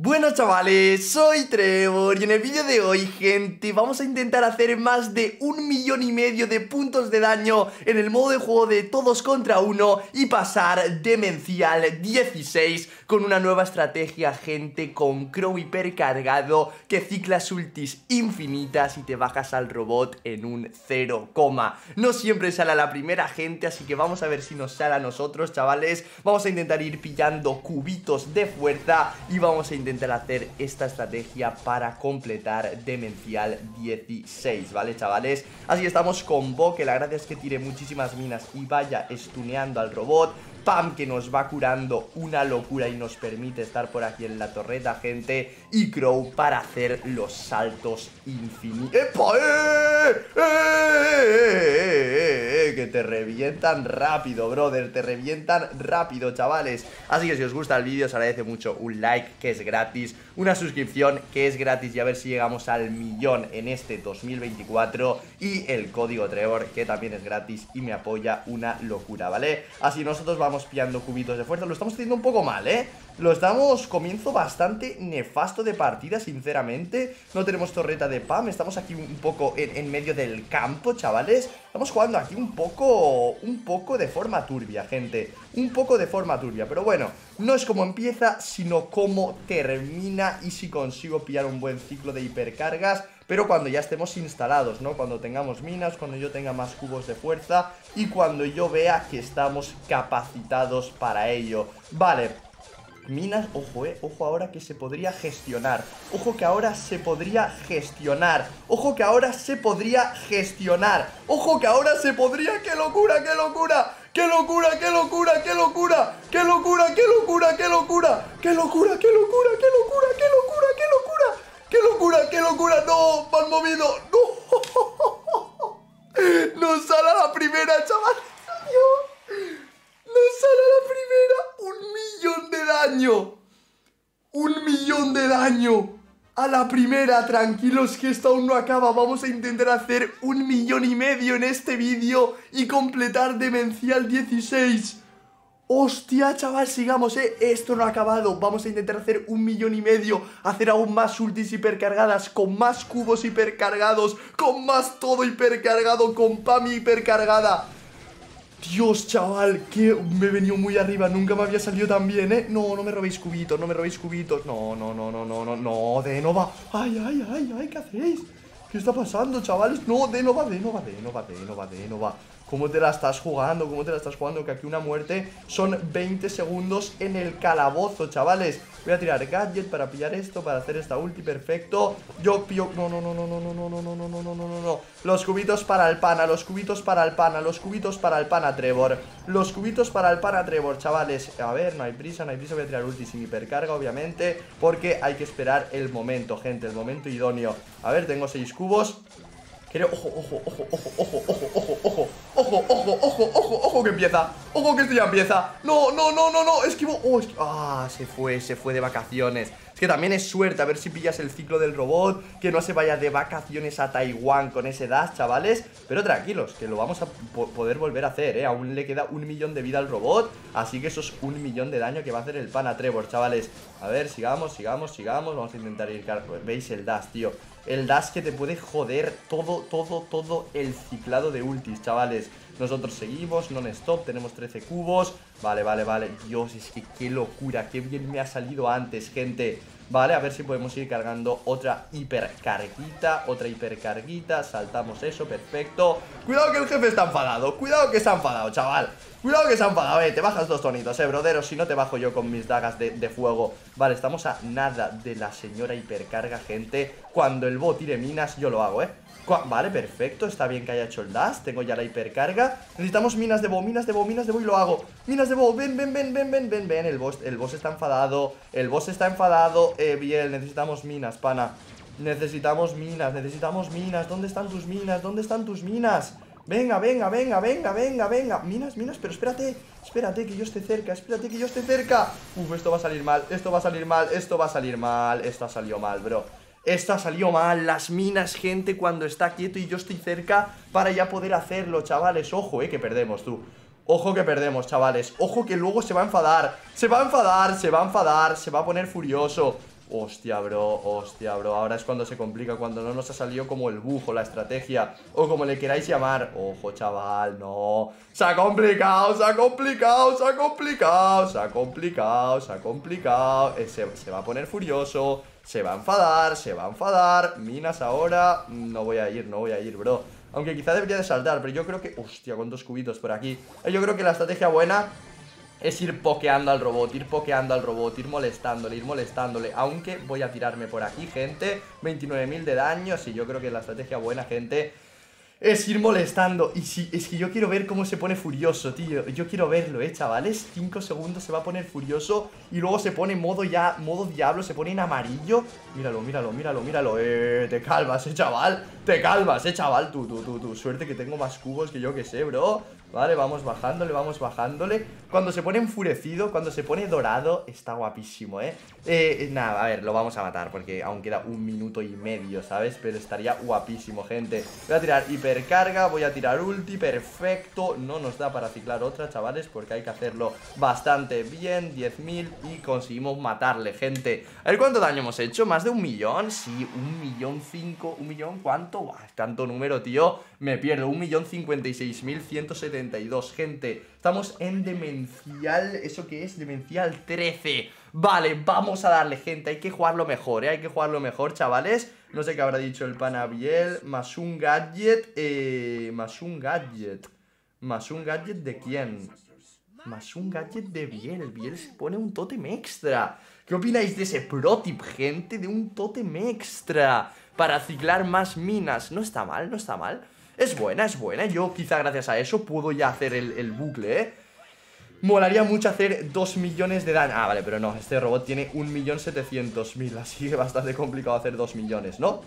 Bueno chavales, soy Trevor y en el vídeo de hoy, gente, vamos a intentar hacer más de un millón y medio de puntos de daño en el modo de juego de todos contra uno y pasar demencial 16 con una nueva estrategia, gente, con Crow hipercargado que ciclas ultis infinitas y te bajas al robot en un 0, no siempre sale a la primera gente, así que vamos a ver si nos sale a nosotros, chavales, vamos a intentar ir pillando cubitos de fuerza y vamos a intentar hacer esta estrategia para completar Demencial 16, ¿vale, chavales? Así estamos con Bo, que la gracia es que tire muchísimas minas y vaya estuneando al robot Pam que nos va curando una locura y nos permite estar por aquí en la torreta, gente. Y Crow para hacer los saltos infinitos. ¡Epa! ¡Eh! ¡Eh! ¡Eh! Que te revientan rápido, brother. Te revientan rápido, chavales. Así que si os gusta el vídeo, os agradece mucho un like, que es gratis. Una suscripción, que es gratis. Y a ver si llegamos al millón en este 2024. Y el código Trevor, que también es gratis y me apoya una locura, ¿vale? Así nosotros vamos pillando cubitos de fuerza. Lo estamos haciendo un poco mal, ¿eh? Lo estamos, comienzo bastante nefasto de partida, sinceramente. No tenemos torreta de PAM, estamos aquí un poco en, medio del campo, chavales. Estamos jugando aquí un poco, un poco de forma turbia, gente. Un poco de forma turbia, pero bueno No es como empieza, sino como termina Y si consigo pillar un buen ciclo de hipercargas pero cuando ya estemos instalados, ¿no? Cuando tengamos minas, cuando yo tenga más cubos de fuerza y cuando yo vea que estamos capacitados para ello. Vale, Minas, ojo, eh, ojo ahora que se podría gestionar Ojo que ahora se podría gestionar Ojo que ahora se podría gestionar Ojo que ahora se podría, qué locura, qué locura ¡Qué locura, qué locura, qué locura! ¡Qué locura, qué locura, qué locura! ¡Qué locura, qué locura, qué locura, qué locura, qué locura! ¡No! ¡Mal movido! ¡No! ¡Nos sale a la primera, chaval! ¡Nos sale a la primera! ¡Un millón de daño! ¡Un millón de daño! A la primera, tranquilos que esto aún no acaba Vamos a intentar hacer un millón y medio en este vídeo Y completar Demencial 16 Hostia, chaval, sigamos, eh. Esto no ha acabado, vamos a intentar hacer un millón y medio Hacer aún más ultis hipercargadas Con más cubos hipercargados Con más todo hipercargado Con PAMI hipercargada. Dios, chaval, que me he venido muy arriba. Nunca me había salido tan bien, ¿eh? No, no me robéis cubitos, no me robéis cubitos. No, no, no, no, no, no, no De Nova. Ay, ay, ay, ay, ¿qué hacéis? ¿Qué está pasando, chavales? No, de Nova, de Nova, de ¿Cómo te la estás jugando? ¿Cómo te la estás jugando? Que aquí una muerte son 20 segundos en el calabozo, chavales Voy a tirar gadget para pillar esto, para hacer esta ulti, perfecto Yo pillo... No, no, no, no, no, no, no, no, no, no, no, no, no, no Los cubitos para el pana, los cubitos para el pana Los cubitos para el pana, Trevor Los cubitos para el pana, Trevor, chavales A ver, no hay prisa, no hay prisa Voy a tirar ulti sin hipercarga, obviamente Porque hay que esperar el momento, gente El momento idóneo A ver, tengo 6 cubos Creo, ojo, ojo, ojo, ojo, ojo, ojo, ojo, ojo, ojo, ojo, ojo, ojo, ojo que empieza Ojo que esto ya empieza No, no, no, no, no, esquivo Oh, ah, se fue, se fue de vacaciones Es que también es suerte, a ver si pillas el ciclo del robot Que no se vaya de vacaciones a Taiwán con ese dash, chavales Pero tranquilos, que lo vamos a poder volver a hacer, eh Aún le queda un millón de vida al robot Así que eso es un millón de daño que va a hacer el pana Trevor, chavales A ver, sigamos, sigamos, sigamos Vamos a intentar ir, veis el dash, tío el dash que te puede joder todo, todo, todo el ciclado de ultis, chavales. Nosotros seguimos, non-stop, tenemos 13 cubos. Vale, vale, vale. Dios, es que qué locura, qué bien me ha salido antes, gente. Vale, a ver si podemos ir cargando otra hipercarguita, otra hipercarguita. Saltamos eso, perfecto. Cuidado que el jefe está enfadado, cuidado que se ha enfadado, chaval. Cuidado que se ha enfadado, eh, te bajas dos tonitos, eh, brodero Si no te bajo yo con mis dagas de, fuego Vale, estamos a nada de la señora hipercarga, gente Cuando el bot tire minas, yo lo hago, eh Vale, perfecto, está bien que haya hecho el dash Tengo ya la hipercarga. Necesitamos minas de bo, minas de bo, minas de bo y lo hago. Minas de bo, ven, ven, ven, ven, ven, ven, ven El boss, el boss está enfadado El boss está enfadado Eh, bien, necesitamos minas, pana. Necesitamos minas, necesitamos minas ¿Dónde están tus minas? ¿Dónde están tus minas? Venga, venga, venga, venga, venga, venga. Minas, minas, pero espérate Espérate que yo esté cerca, espérate que yo esté cerca. Uf, esto va a salir mal, esto va a salir mal Esto va a salir mal, esto ha salido mal, bro Esto ha salido mal, las minas, gente Cuando está quieto y yo estoy cerca Para ya poder hacerlo, chavales. Ojo, eh, que perdemos, tú. Ojo que perdemos, chavales. Ojo que luego se va a enfadar. Se va a enfadar, se va a enfadar Se va a poner furioso Hostia, bro, hostia, bro. Ahora es cuando se complica, cuando no nos ha salido como el bujo, la estrategia O como le queráis llamar. Ojo, chaval, no. Se ha complicado, se ha complicado, se ha complicado Se ha complicado, se ha complicado. Eh, se, se va a poner furioso Se va a enfadar, se va a enfadar. Minas ahora No voy a ir, no voy a ir, bro. Aunque quizá debería de saltar, pero yo creo que... Hostia, con dos cubitos por aquí. Eh, Yo creo que la estrategia buena es ir pokeando al robot, ir pokeando al robot, ir molestándole, ir molestándole Aunque voy a tirarme por aquí, gente 29.000 de daño, sí, yo creo que la estrategia buena, gente es ir molestando. Y si, es que yo quiero ver cómo se pone furioso, tío. Yo quiero verlo, eh, chavales. 5 segundos se va a poner furioso. Y luego se pone modo ya, modo diablo, se pone en amarillo. Míralo, míralo, míralo, míralo. Eh, te calmas, eh, chaval. Te calmas, eh, chaval. Tú, tú, tú, tú. Suerte que tengo más cubos que yo que sé, bro. Vale, vamos bajándole, vamos bajándole Cuando se pone enfurecido, cuando se pone dorado Está guapísimo, ¿eh? ¿eh? Nada, a ver, lo vamos a matar Porque aún queda un minuto y medio, ¿sabes? Pero estaría guapísimo, gente Voy a tirar hipercarga, voy a tirar ulti Perfecto, no nos da para ciclar otra, chavales Porque hay que hacerlo bastante bien 10.000 y conseguimos matarle, gente A ver cuánto daño hemos hecho ¿Más de un millón? Sí, un millón cinco ¿Un millón cuánto? Buah, tanto número, tío Me pierdo, un millón cincuenta y seis mil ciento setenta gente. Estamos en demencial, ¿eso qué es? Demencial 13. Vale, vamos a darle, gente. Hay que jugarlo mejor, ¿eh? Hay que jugarlo mejor, chavales. No sé qué habrá dicho el Panaviel. Más un gadget. Eh, más un gadget. Más un gadget de quién? Más un gadget de Biel. Biel se pone un totem extra. ¿Qué opináis de ese pro tip, gente? De un totem extra. Para ciclar más minas. No está mal, no está mal. Es buena, es buena. Yo quizá gracias a eso puedo ya hacer el, bucle, ¿eh? Molaría mucho hacer 2 millones de daño Ah, vale, pero no, este robot tiene 1.700.000 Así que bastante complicado hacer 2 millones, ¿no?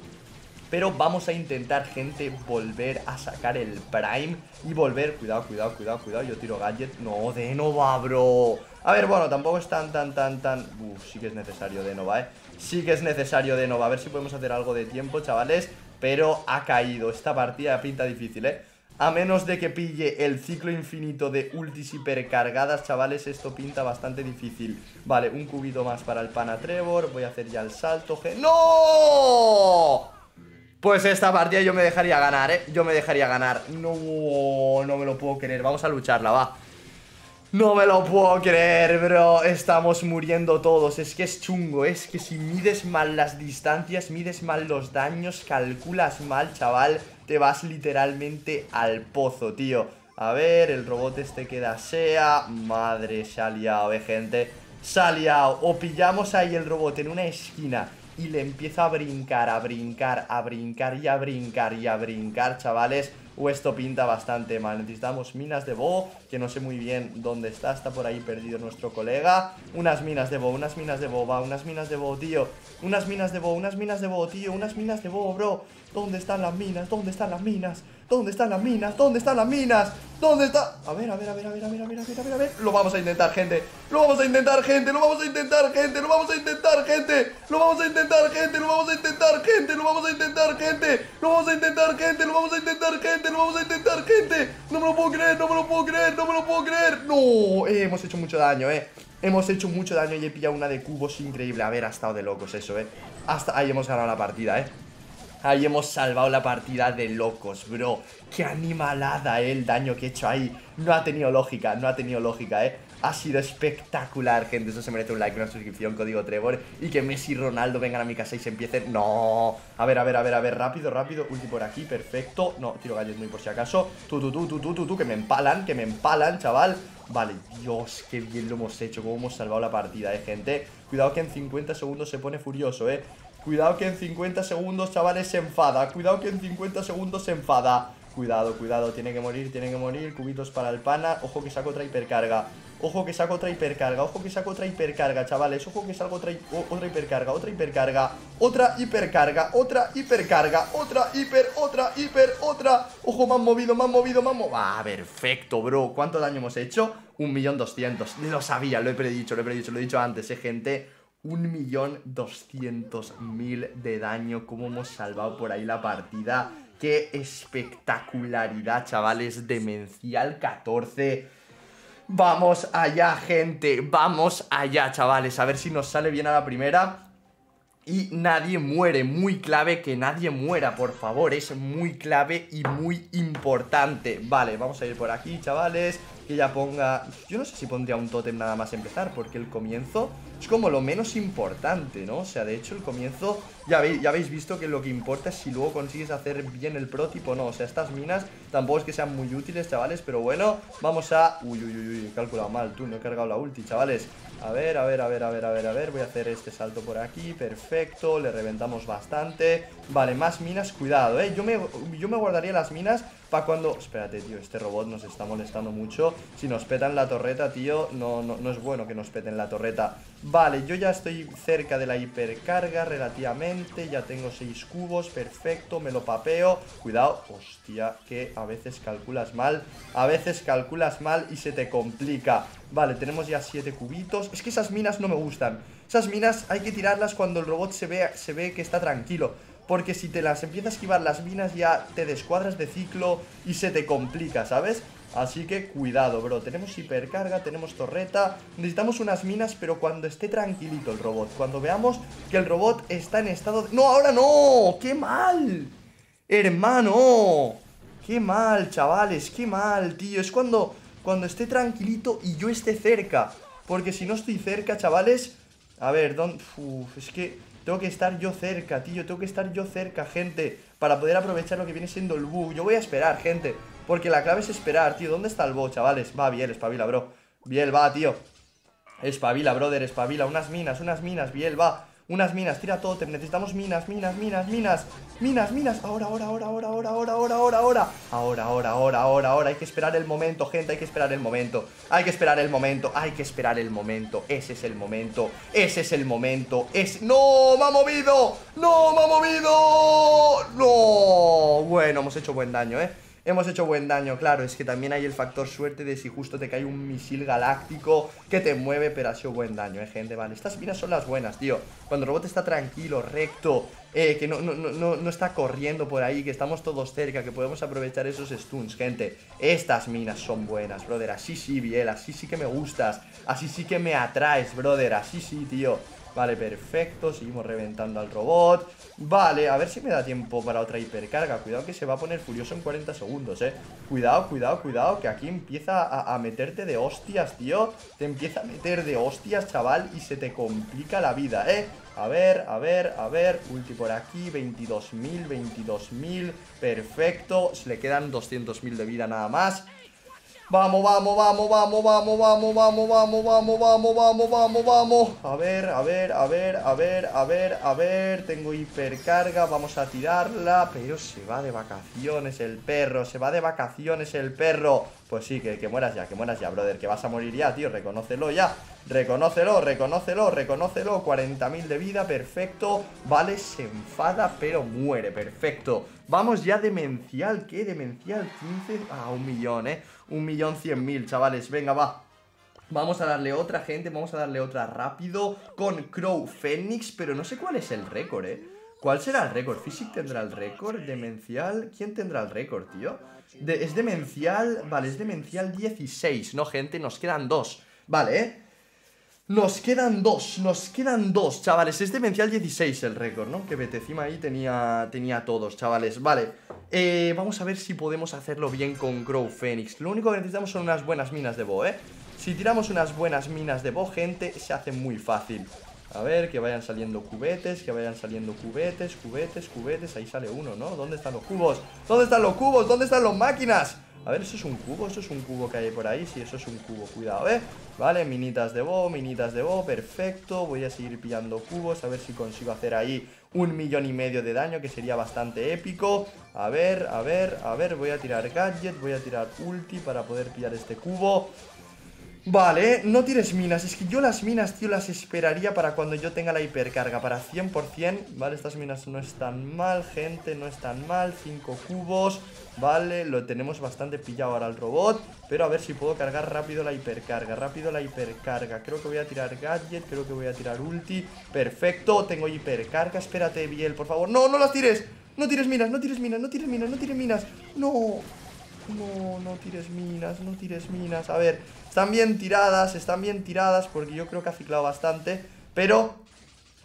Pero vamos a intentar, gente, volver a sacar el Prime Y volver... Cuidado, cuidado, cuidado, cuidado. Yo tiro Gadget. No, de Nova, bro. A ver, bueno, tampoco es tan, tan, tan, tan... Uf, sí que es necesario de Nova, ¿eh? Sí que es necesario de Nova. A ver si podemos hacer algo de tiempo, chavales pero ha caído. Esta partida pinta difícil, ¿eh? A menos de que pille el ciclo infinito de ultis hipercargadas, chavales, esto pinta bastante difícil. Vale, un cubito más para el pana Trevor. Voy a hacer ya el salto. ¡No! Pues esta partida yo me dejaría ganar, ¿eh? Yo me dejaría ganar. No, no me lo puedo creer. Vamos a lucharla, va. No me lo puedo creer, bro. Estamos muriendo todos. Es que es chungo. Es que si mides mal las distancias Mides mal los daños Calculas mal, chaval Te vas literalmente al pozo, tío. A ver, el robot este queda sea. Madre, se ha liado, eh, gente. Se ha liado. O pillamos ahí el robot en una esquina Y le empieza a brincar, a brincar A brincar y a brincar y a brincar, chavales o esto pinta bastante mal. Necesitamos minas de Bo, que no sé muy bien dónde está. Está por ahí perdido nuestro colega. Unas minas de Bo, unas minas de Bo, va, unas minas de Bo, tío. Unas minas de Bo, unas minas de Bo, tío. Unas minas de Bo, bro. ¿Dónde están las minas? ¿Dónde están las minas? ¿Dónde están las minas? ¿Dónde están las minas? ¿Dónde está? A ver, a ver, a ver, a ver, a ver, a ver, a ver, a ver, a ver. Lo vamos a intentar, gente. Lo vamos a intentar, gente. Lo vamos a intentar, gente. Lo vamos a intentar, gente. Lo vamos a intentar, gente. Lo vamos a intentar, gente. Lo vamos a intentar, gente. Lo vamos a intentar, gente. Lo vamos a intentar, gente. Lo vamos a. No me lo puedo creer, no me lo puedo creer, no me lo puedo creer. No, eh, hemos hecho mucho daño, eh. Hemos hecho mucho daño y he pillado una de cubos increíble. A ver, ha estado de locos eso, eh. Hasta ahí hemos ganado la partida, eh. Ahí hemos salvado la partida de locos, bro. Qué animalada, eh, el daño que he hecho ahí. No ha tenido lógica, no ha tenido lógica, eh. Ha sido espectacular, gente. Eso se merece un like, una suscripción, código Trevor. Y que Messi y Ronaldo vengan a mi casa y se empiecen. ¡No! A ver, a ver, a ver, a ver, rápido, rápido. Ulti por aquí, perfecto. No, tiro gallet muy por si acaso. Tú, tú, tú, tú, tú, tú, tú, que me empalan, que me empalan, chaval. Vale, Dios, qué bien lo hemos hecho. Cómo hemos salvado la partida, eh, gente. Cuidado que en 50 segundos se pone furioso, eh Cuidado que en 50 segundos, chavales, se enfada. Cuidado que en 50 segundos se enfada. Cuidado, cuidado, tiene que morir, tiene que morir. Cubitos para el pana, ojo que saco otra hipercarga. Ojo que saco otra hipercarga, ojo que saco otra hipercarga, chavales. Ojo que saco otra, otra hipercarga, otra hipercarga. Otra hipercarga, otra hipercarga. Otra hiper, otra hiper, otra. Ojo, me han movido, me han movido, me han movido. Ah, perfecto, bro. ¿Cuánto daño hemos hecho? Un millón doscientos. Lo sabía, lo he predicho, lo he predicho, lo he dicho antes, eh, gente 1.200.000 de daño. Cómo hemos salvado por ahí la partida. Qué espectacularidad, chavales. Demencial 14. Vamos allá, gente, vamos allá, chavales A ver si nos sale bien a la primera y nadie muere, muy clave que nadie muera, por favor, es muy clave y muy importante Vale, vamos a ir por aquí, chavales, que ya ponga... Yo no sé si pondría un tótem nada más empezar, porque el comienzo es como lo menos importante, ¿no? O sea, de hecho el comienzo, ya, habéis visto que lo que importa es si luego consigues hacer bien el prototipo no. O sea, estas minas tampoco es que sean muy útiles, chavales, pero bueno, vamos a... Uy, uy, uy, uy, he calculado mal, tú, no he cargado la ulti, chavales. A ver, a ver, a ver, a ver, a ver, a ver, voy a hacer este salto por aquí, perfecto, le reventamos bastante. Vale, más minas, cuidado, eh, yo me, yo me guardaría las minas para cuando... Espérate, tío, este robot nos está molestando mucho. Si nos petan la torreta, tío, no, no, no es bueno que nos peten la torreta. Vale, yo ya estoy cerca de la hipercarga relativamente Ya tengo 6 cubos, perfecto, me lo papeo. Cuidado, hostia, que a veces calculas mal A veces calculas mal y se te complica. Vale, tenemos ya 7 cubitos. Es que esas minas no me gustan. Esas minas hay que tirarlas cuando el robot se ve, se ve que está tranquilo porque si te las empiezas a esquivar las minas ya te descuadras de ciclo y se te complica, ¿sabes? Así que cuidado, bro. Tenemos hipercarga, tenemos torreta. Necesitamos unas minas, pero cuando esté tranquilito el robot. Cuando veamos que el robot está en estado de... ¡No, ahora no! ¡Qué mal! ¡Hermano! ¡Qué mal, chavales! ¡Qué mal, tío! Es cuando, cuando esté tranquilito y yo esté cerca. Porque si no estoy cerca, chavales... A ver, ¿dónde...? Uf, es que... Tengo que estar yo cerca, tío Tengo que estar yo cerca, gente Para poder aprovechar lo que viene siendo el bug Yo voy a esperar, gente porque la clave es esperar, tío. ¿Dónde está el bo, chavales? Va, Biel, espabila, bro. Biel, va, tío. Espabila, brother, espabila. Unas minas, unas minas, Biel, va. Unas minas, tira todo, necesitamos minas, minas, minas, minas. Minas, minas. Ahora, ahora, ahora, ahora, ahora, ahora, ahora, ahora. Ahora, ahora, ahora, ahora, ahora. Hay que esperar el momento, gente, hay que esperar el momento. Hay que esperar el momento, hay que esperar el momento. Ese es el momento, ese es el momento. Es... ¡No! ¡Me ha movido! ¡No! ¡Me ha movido! ¡No! Bueno, hemos hecho buen daño, eh Hemos hecho buen daño, claro, es que también hay el factor suerte de si justo te cae un misil galáctico que te mueve, pero ha sido buen daño, eh, gente, vale Estas minas son las buenas, tío. Cuando el robot está tranquilo, recto, eh, que no, no, no, no está corriendo por ahí, que estamos todos cerca, que podemos aprovechar esos stuns, gente Estas minas son buenas, brother, así sí, Biel, así sí que me gustas Así sí que me atraes, brother, así sí, tío Vale, perfecto, seguimos reventando al robot. Vale, a ver si me da tiempo para otra hipercarga. Cuidado que se va a poner furioso en 40 segundos, eh. Cuidado, cuidado, cuidado Que aquí empieza a, meterte de hostias, tío. Te empieza a meter de hostias, chaval Y se te complica la vida, eh. A ver, a ver, a ver. Ulti por aquí, 22.000, 22.000 Perfecto, se le quedan 200.000 de vida nada más Vamos, vamos, vamos, vamos, vamos, vamos, vamos, vamos, vamos, vamos, vamos, vamos, vamos. A ver, a ver, a ver, a ver, a ver, a ver. Tengo hipercarga, vamos a tirarla. Pero se va de vacaciones el perro, se va de vacaciones el perro. Pues sí, que, que mueras ya, que mueras ya, brother, que vas a morir ya, tío, reconócelo ya. Reconócelo, reconócelo, reconócelo 40.000 de vida, perfecto Vale, se enfada pero muere, perfecto Vamos ya demencial, ¿qué? Demencial 15, ah, un millón, ¿eh? Un millón cien mil, chavales, venga, va Vamos a darle otra, gente, vamos a darle otra rápido Con Crow Phoenix, pero no sé cuál es el récord, ¿eh? ¿Cuál será el récord? ¿Physic tendrá el récord? ¿Demencial? ¿Quién tendrá el récord, tío? Es demencial, vale, es demencial 16, ¿no, gente? Nos quedan dos Vale, ¿eh? Nos quedan dos, nos quedan dos, chavales Es demencial 16 el récord, ¿no? Que Betecima ahí tenía, tenía todos, chavales Vale, eh, vamos a ver si podemos hacerlo bien con Grow Phoenix Lo único que necesitamos son unas buenas minas de Bo, ¿eh? Si tiramos unas buenas minas de Bo, gente, se hace muy fácil A ver, que vayan saliendo cubetes, que vayan saliendo cubetes, cubetes, cubetes Ahí sale uno, ¿no? ¿Dónde están los cubos? ¿Dónde están los cubos? ¿Dónde están las máquinas? A ver, ¿eso es un cubo? ¿Eso es un cubo que hay por ahí? Sí, eso es un cubo, cuidado, ¿eh? Vale, minitas de bo, minitas de bo, perfecto Voy a seguir pillando cubos, a ver si consigo hacer ahí un millón y medio de daño Que sería bastante épico A ver, a ver, a ver, voy a tirar gadget Voy a tirar ulti para poder pillar este cubo Vale, no tires minas Es que yo las minas, tío, las esperaría para cuando yo tenga la hipercarga Para 100% Vale, estas minas no están mal, gente No están mal, 5 cubos Vale, lo tenemos bastante pillado ahora al robot Pero a ver si puedo cargar rápido la hipercarga Rápido la hipercarga. Creo que voy a tirar gadget, creo que voy a tirar ulti. Perfecto, tengo hipercarga Espérate, Biel, por favor. No, no las tires No tires minas, no tires minas, no tires minas, no tires minas. No No, no tires minas, no tires minas. A ver, están bien tiradas, están bien tiradas porque yo creo que ha ciclado bastante. Pero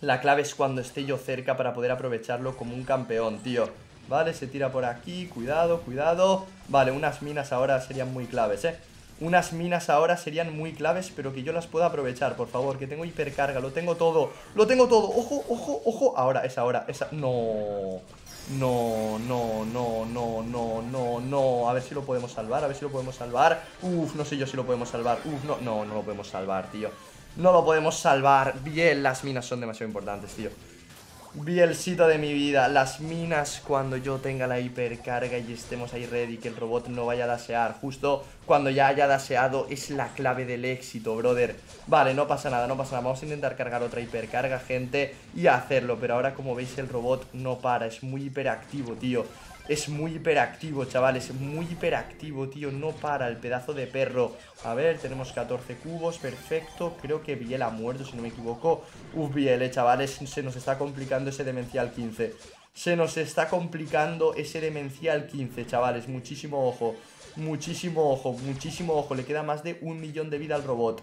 la clave es cuando esté yo cerca para poder aprovecharlo como un campeón, tío. Vale, se tira por aquí, cuidado, cuidado. Vale, unas minas ahora serían muy claves, ¿eh? Unas minas ahora serían muy claves, pero que yo las pueda aprovechar, por favor, que tengo hipercarga, lo tengo todo, lo tengo todo, ojo, ojo, ojo, ahora, esa ahora, esa, no, no, no, no, no, no, no, no, a ver si lo podemos salvar, a ver si lo podemos salvar, uf, no sé yo si lo podemos salvar, uf, no, no, no lo podemos salvar, tío, no lo podemos salvar, bien, las minas son demasiado importantes, tío. Bielcito de mi vida, las minas cuando yo tenga la hipercarga y estemos ahí ready, que el robot no vaya a dasear. Justo cuando ya haya daseado es la clave del éxito, brother. Vale, no pasa nada, no pasa nada, vamos a intentar cargar otra hipercarga, gente Y hacerlo, pero ahora como veis el robot no para, es muy hiperactivo, tío es muy hiperactivo, chavales, muy hiperactivo, tío, no para el pedazo de perro. A ver, tenemos 14 cubos, perfecto, creo que Biel ha muerto, si no me equivoco. Uf, Biel, eh, chavales, se nos está complicando ese demencial 15. Se nos está complicando ese demencial 15, chavales, muchísimo ojo. Muchísimo ojo, muchísimo ojo, le queda más de un millón de vida al robot.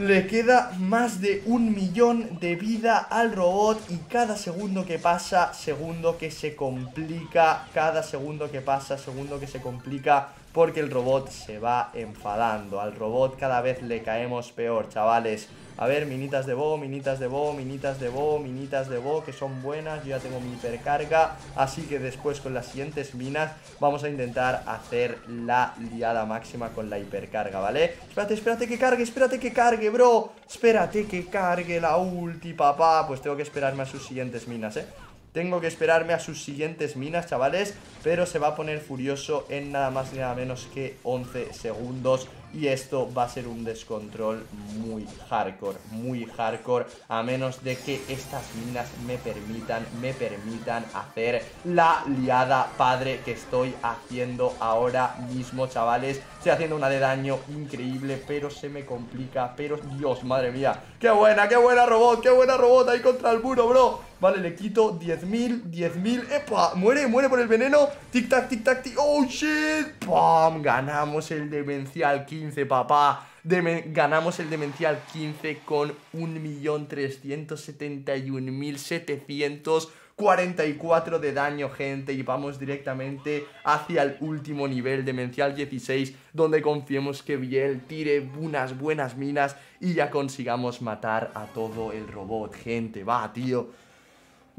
Le queda más de un millón de vida al robot y cada segundo que pasa, segundo que se complica, cada segundo que pasa, segundo que se complica, porque el robot se va enfadando. Al robot cada vez le caemos peor, chavales. A ver, minitas de bo, minitas de bo, minitas de bo, minitas de bo, que son buenas. Yo ya tengo mi hipercarga, así que después con las siguientes minas vamos a intentar hacer la liada máxima con la hipercarga, ¿vale? Espérate, espérate que cargue, espérate que cargue, bro. Espérate que cargue la ulti, papá. Pues tengo que esperarme a sus siguientes minas, ¿eh? Tengo que esperarme a sus siguientes minas, chavales Pero se va a poner furioso en nada más ni nada menos que 11 segundos y esto va a ser un descontrol muy hardcore, muy hardcore A menos de que estas minas me permitan, me permitan hacer la liada padre que estoy haciendo ahora mismo, chavales Estoy haciendo una de daño increíble, pero se me complica, pero Dios, madre mía ¡Qué buena, qué buena robot, qué buena robot ahí contra el muro, bro! Vale, le quito 10.000, 10.000 ¡Epa! Muere, muere por el veneno Tic-tac, tic-tac, tic ¡Oh, shit! ¡Pum! Ganamos el demencial 15, papá Ganamos el demencial 15 con 1.371.744 de daño, gente Y vamos directamente hacia el último nivel, demencial 16 Donde confiemos que Biel tire unas buenas minas Y ya consigamos matar a todo el robot, gente Va, tío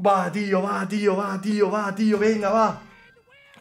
Va, tío, va, tío, va, tío, va, tío, venga, va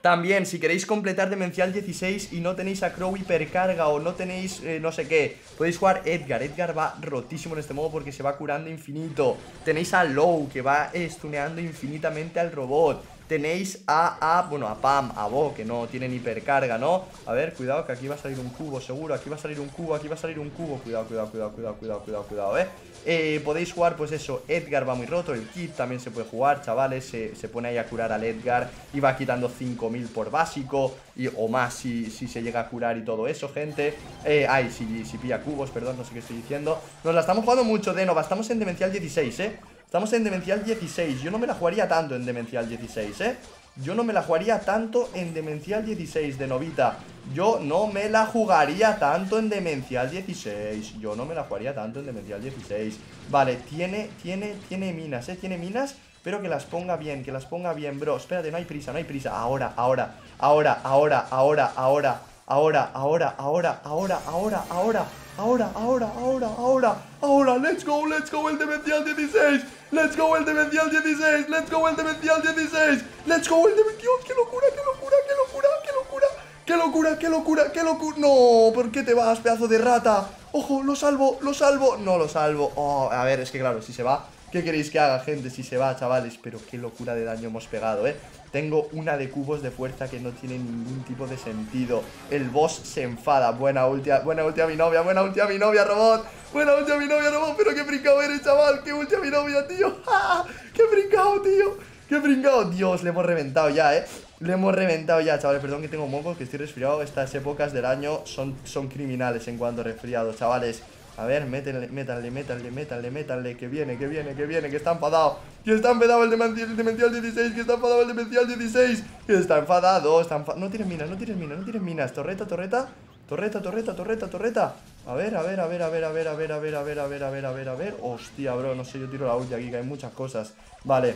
también, si queréis completar Demencial 16 y no tenéis a Crow hipercarga o no tenéis eh, no sé qué, podéis jugar Edgar. Edgar va rotísimo en este modo porque se va curando infinito. Tenéis a Low que va estuneando infinitamente al robot. Tenéis a, bueno, a Pam, a Bo, que no tienen hipercarga, ¿no? A ver, cuidado, que aquí va a salir un cubo, seguro Aquí va a salir un cubo, aquí va a salir un cubo Cuidado, cuidado, cuidado, cuidado, cuidado, cuidado, cuidado, ¿eh? eh podéis jugar, pues eso, Edgar va muy roto El kit también se puede jugar, chavales Se, pone ahí a curar al Edgar Y va quitando 5000 por básico y, O más si, si se llega a curar y todo eso, gente eh, Ay, si, si pilla cubos, perdón, no sé qué estoy diciendo Nos la estamos jugando mucho, de Nova Estamos en Demencial 16, ¿eh? Estamos en Demencial 16 Yo no me la jugaría tanto en Demencial 16, ¿eh? Yo no me la jugaría tanto en Demencial 16 de Novita Yo no me la jugaría tanto en Demencial 16 Yo no me la jugaría tanto en Demencial 16 Vale, tiene, tiene, tiene minas, ¿eh? Tiene minas pero que las ponga bien, que las ponga bien, bro Espérate, no hay prisa, no hay prisa Ahora, ahora, ahora, ahora, ahora, ahora Ahora, ahora, ahora, ahora, ahora, ahora Ahora, ahora, ahora, ahora, ahora, let's go, let's go el Demencial 16 Let's go el Demencial 16 Let's go el Demencial 16 Let's go el Demencial, qué locura, qué locura, qué locura, qué locura ¡Qué locura, qué locura, qué locura! ¡No! ¿Por qué te vas, pedazo de rata? ¡Ojo, lo salvo, lo salvo! No lo salvo oh, A ver, es que claro, si se va ¿Qué queréis que haga, gente? Si se va, chavales Pero qué locura de daño hemos pegado, ¿eh? Tengo una de cubos de fuerza que no tiene ningún tipo de sentido. El boss se enfada. Buena ulti, buena ulti a mi novia, buena ulti a mi novia, robot. Buena ulti a mi novia, robot. Pero qué brincado eres, chaval. Qué ulti a mi novia, tío. ¡Qué brincado, tío! ¡Qué brincado! Dios, le hemos reventado ya, ¿eh? Le hemos reventado ya, chavales. Perdón que tengo mocos, que estoy resfriado. Estas épocas del año son, son criminales en cuanto a resfriado, chavales. A ver, métanle, métanle, métanle, métanle, métanle Que viene, que viene, que viene, que está enfadado Que está enfadado el, Demencial 16 Que está enfadado el Demencial 16 Que está enfadado, está enfadado No tires minas, no tires minas, no tires minas Torreta, torreta Torreta, torreta, torreta, torreta A ver, a ver, a ver, a ver, a ver, a ver, a ver, a ver, a ver, a ver, a ver, a ver Hostia, bro, no sé, yo tiro la ulti aquí Que hay muchas cosas Vale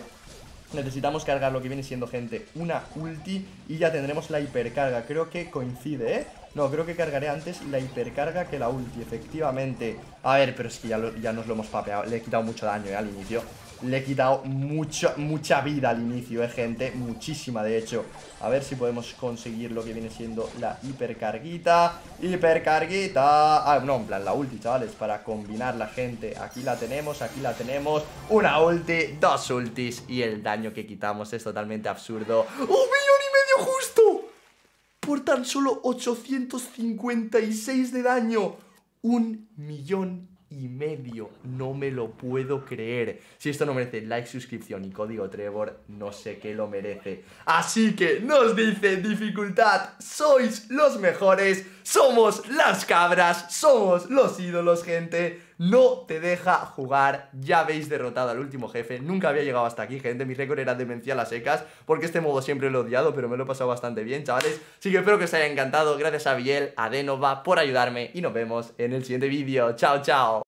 Necesitamos cargar lo que viene siendo, gente Una ulti y ya tendremos la hipercarga Creo que coincide, ¿eh? No, creo que cargaré antes la hipercarga que la ulti, efectivamente A ver, pero es que ya, ya nos lo hemos papeado Le he quitado mucho daño, ¿eh? Al inicio le he quitado mucha, mucha vida al inicio, eh, gente Muchísima, de hecho. A ver si podemos conseguir lo que viene siendo la hipercarguita Hipercarguita. Ah, no, en plan la ulti, chavales Para combinar la gente. Aquí la tenemos, aquí la tenemos. Una ulti, dos ultis Y el daño que quitamos es totalmente absurdo. ¡Un millón y medio justo! Por tan solo 856 de daño. Un millón y medio. No me lo puedo creer. Si esto no merece like, suscripción y código Trevor, no sé qué lo merece. Así que nos dice dificultad, sois los mejores, somos las cabras, somos los ídolos, gente. No te deja jugar, ya habéis derrotado al último jefe. Nunca había llegado hasta aquí, gente, mi récord era demencial a secas Porque este modo siempre lo he odiado, pero me lo he pasado bastante bien, chavales. Así que espero que os haya encantado, gracias a Biel, a Denova por ayudarme Y nos vemos en el siguiente vídeo, chao, chao